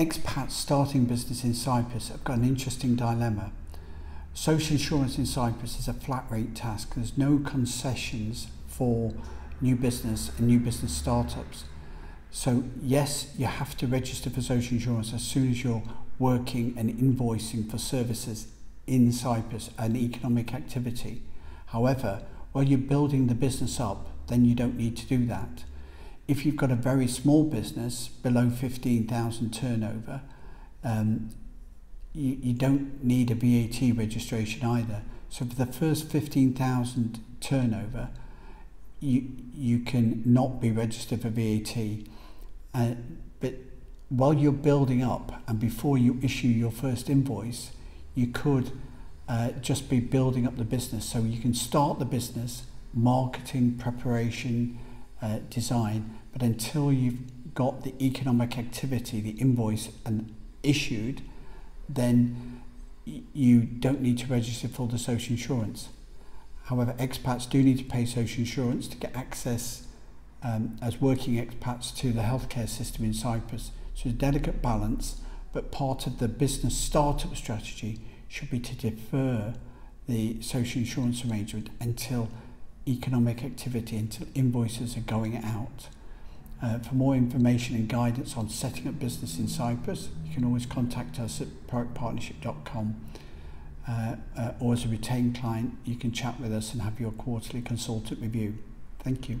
expats starting business in Cyprus have got an interesting dilemma. Social insurance in Cyprus is a flat rate task. There's no concessions for new business and new business startups. So yes, you have to register for social insurance as soon as you're working and invoicing for services in Cyprus and economic activity. However, while you're building the business up, then you don't need to do that if you've got a very small business below 15,000 turnover, um, you, you don't need a VAT registration either. So for the first 15,000 turnover, you you can not be registered for VAT. Uh, but while you're building up and before you issue your first invoice, you could uh, just be building up the business. So you can start the business, marketing, preparation, uh, design, but until you've got the economic activity, the invoice and issued, then you don't need to register for the social insurance. However, expats do need to pay social insurance to get access um, as working expats to the healthcare system in Cyprus. So it's a delicate balance, but part of the business startup strategy should be to defer the social insurance arrangement until economic activity until invoices are going out. Uh, for more information and guidance on setting up business in Cyprus, you can always contact us at productpartnership.com uh, uh, or as a retained client, you can chat with us and have your quarterly consultant review. Thank you.